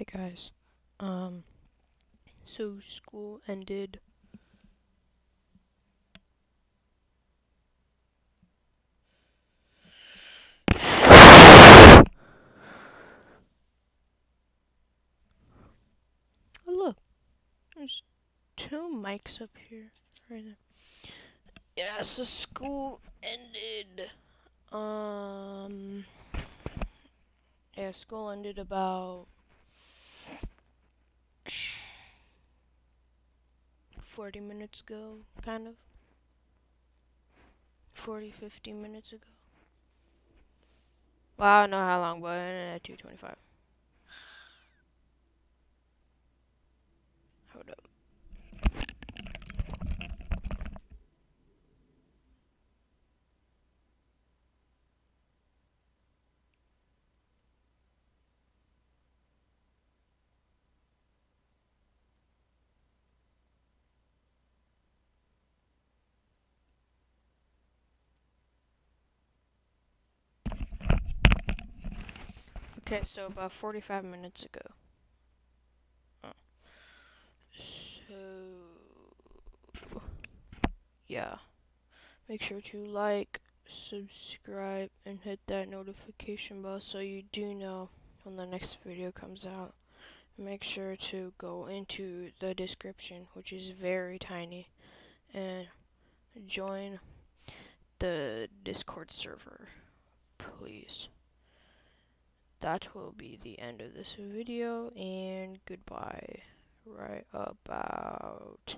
Hey guys. Um so school ended Oh look. There's two mics up here right there. Yeah, so school ended um yeah, school ended about 40 minutes ago, kind of. 40, 50 minutes ago. Well, I don't know how long, but at 225. Hold up. Okay, so about 45 minutes ago. Oh. So, yeah. Make sure to like, subscribe, and hit that notification bell so you do know when the next video comes out. Make sure to go into the description, which is very tiny, and join the Discord server, please that will be the end of this video and goodbye. Right about